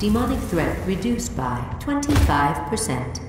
Demonic threat reduced by 25%.